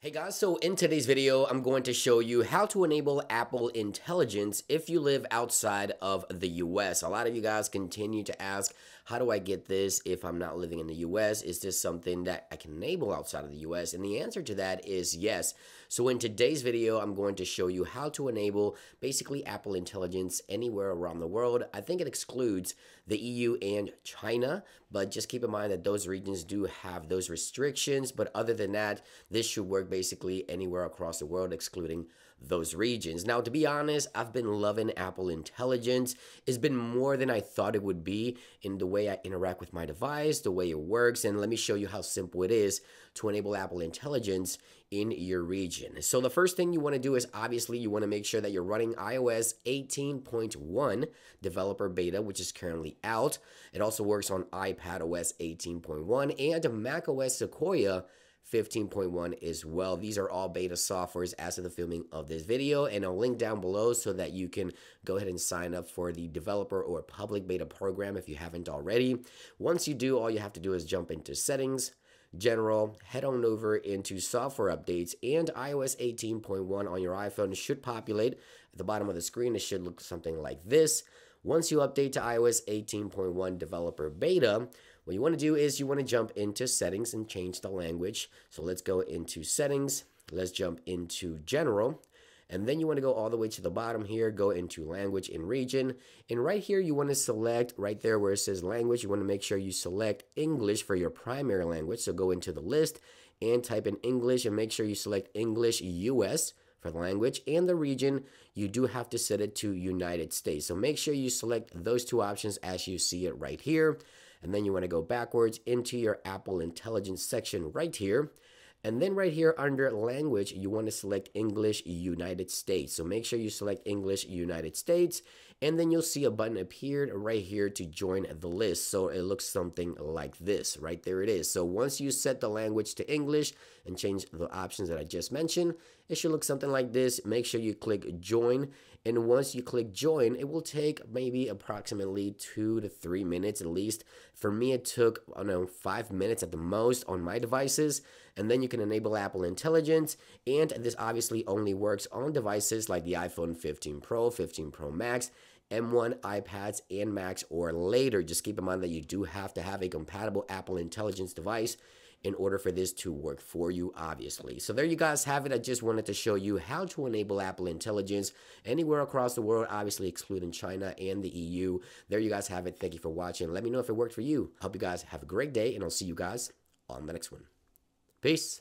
Hey guys, so in today's video, I'm going to show you how to enable Apple Intelligence if you live outside of the US. A lot of you guys continue to ask, how do I get this if I'm not living in the US? Is this something that I can enable outside of the US? And the answer to that is yes. So in today's video, I'm going to show you how to enable basically Apple Intelligence anywhere around the world. I think it excludes the EU and China, but just keep in mind that those regions do have those restrictions. But other than that, this should work basically anywhere across the world, excluding those regions. Now, to be honest, I've been loving Apple Intelligence. It's been more than I thought it would be in the way I interact with my device, the way it works, and let me show you how simple it is to enable Apple Intelligence in your region. So the first thing you want to do is obviously you want to make sure that you're running iOS 18.1 developer beta, which is currently out. It also works on iPad OS 18.1 and Mac OS Sequoia 15.1 as well. These are all beta softwares as of the filming of this video and I'll link down below so that you can go ahead and sign up for the developer or public beta program if you haven't already. Once you do, all you have to do is jump into settings, general, head on over into software updates and iOS 18.1 on your iPhone should populate at the bottom of the screen. It should look something like this. Once you update to iOS 18.1 developer beta, what you want to do is you want to jump into settings and change the language. So let's go into settings. Let's jump into general. And then you want to go all the way to the bottom here, go into language and region. And right here, you want to select right there where it says language, you want to make sure you select English for your primary language. So go into the list and type in English and make sure you select English US for the language and the region, you do have to set it to United States. So make sure you select those two options as you see it right here and then you want to go backwards into your Apple Intelligence section right here. And then right here under language, you want to select English United States. So make sure you select English United States and then you'll see a button appeared right here to join the list. So it looks something like this, right there it is. So once you set the language to English and change the options that I just mentioned, it should look something like this. Make sure you click join. And once you click join, it will take maybe approximately two to three minutes at least. For me, it took, I don't know, five minutes at the most on my devices. And then you can enable Apple Intelligence. And this obviously only works on devices like the iPhone 15 Pro, 15 Pro Max, M1 iPads and Macs or later. Just keep in mind that you do have to have a compatible Apple Intelligence device in order for this to work for you, obviously. So there you guys have it. I just wanted to show you how to enable Apple Intelligence anywhere across the world, obviously excluding China and the EU. There you guys have it. Thank you for watching. Let me know if it worked for you. Hope you guys have a great day, and I'll see you guys on the next one. Peace.